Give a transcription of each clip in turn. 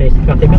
É esse café né?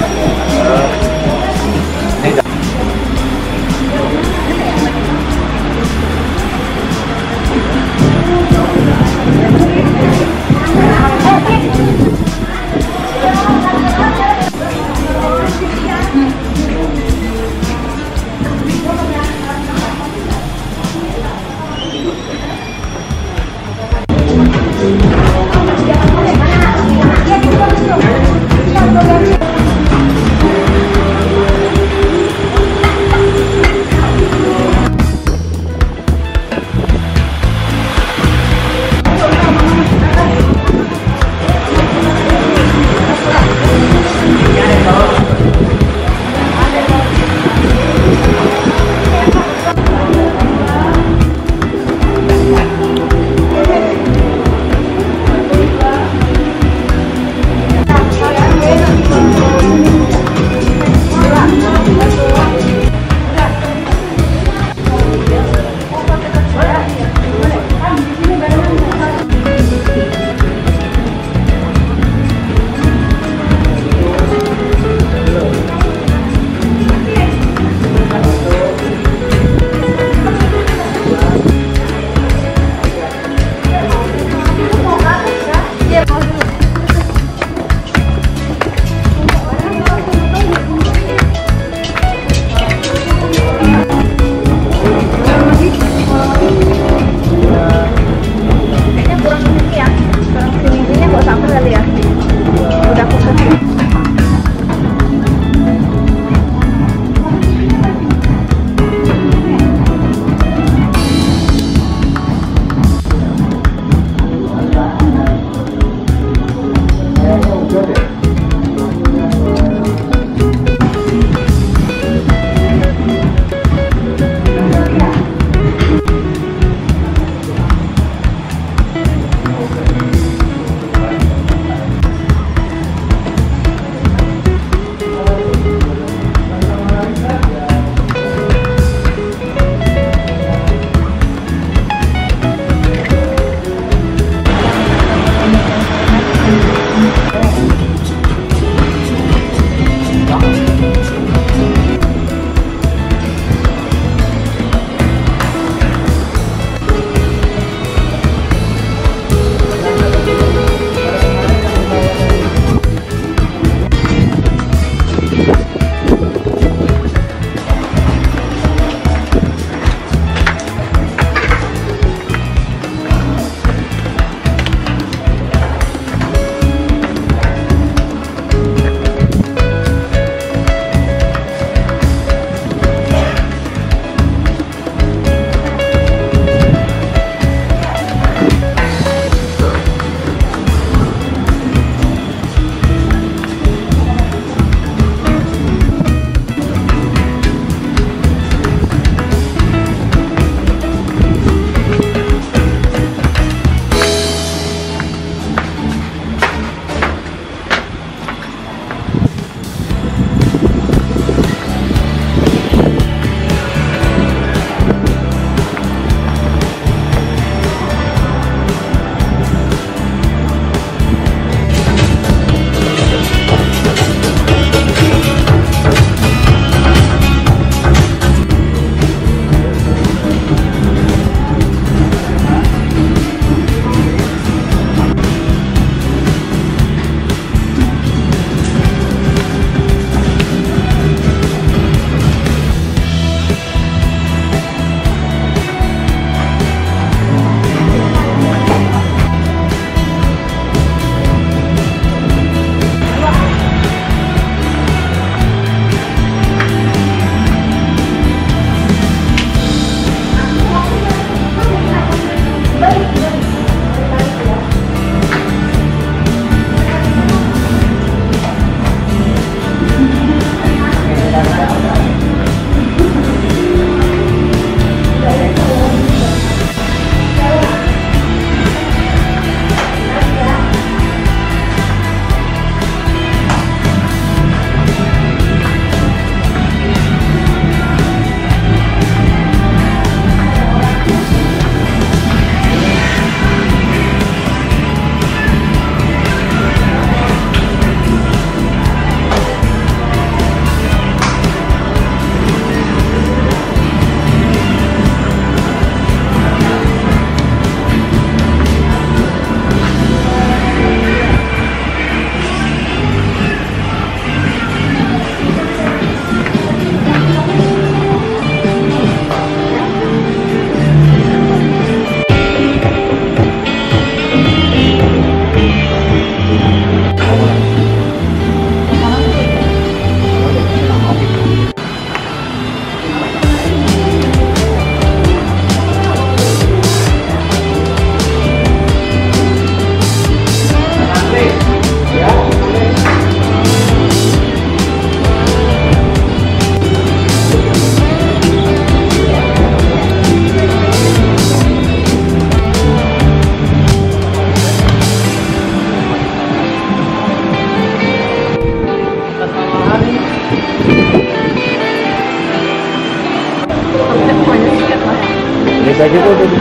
vegetable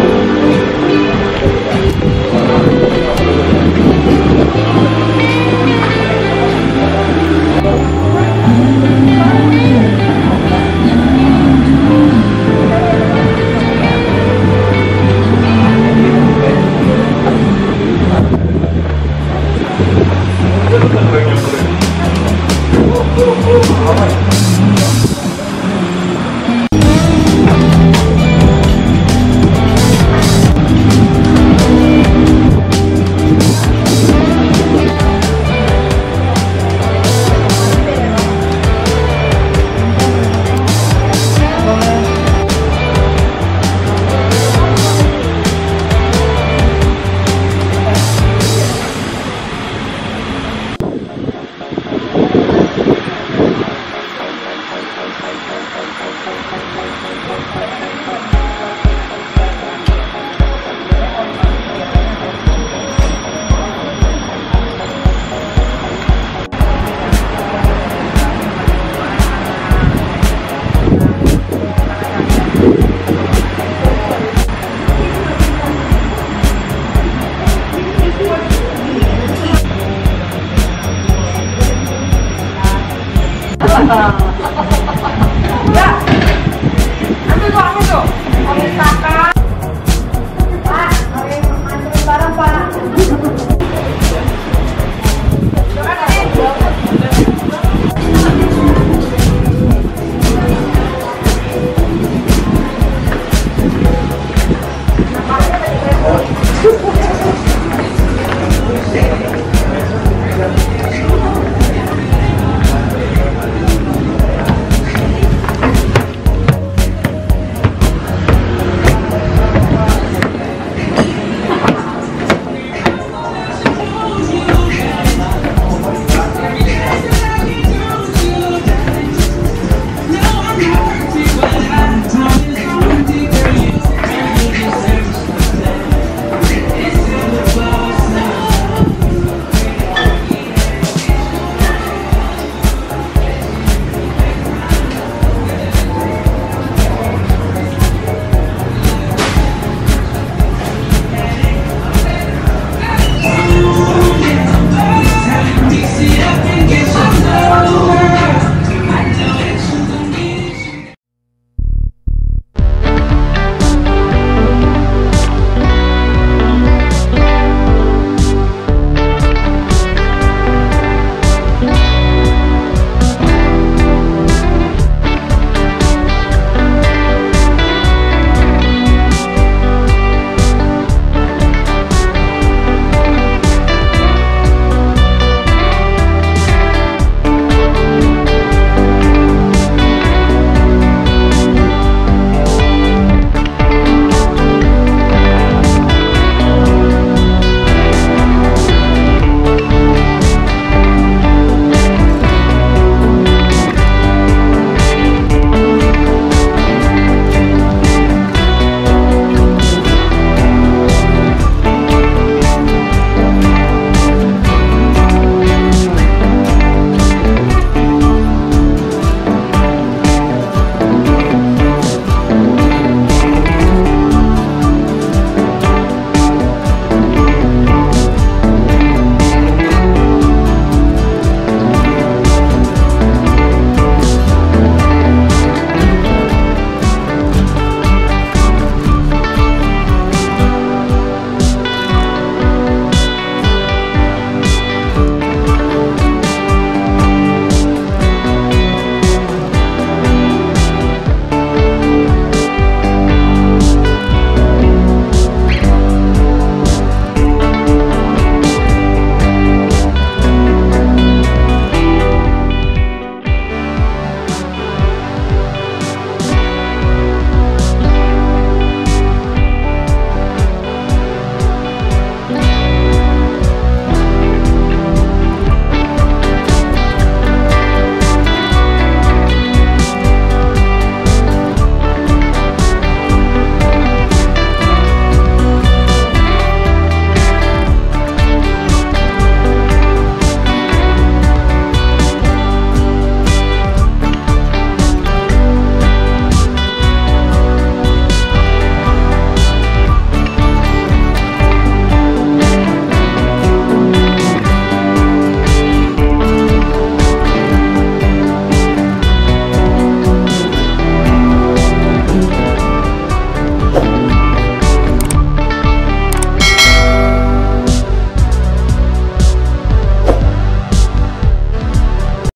哈哈！呀！টাকা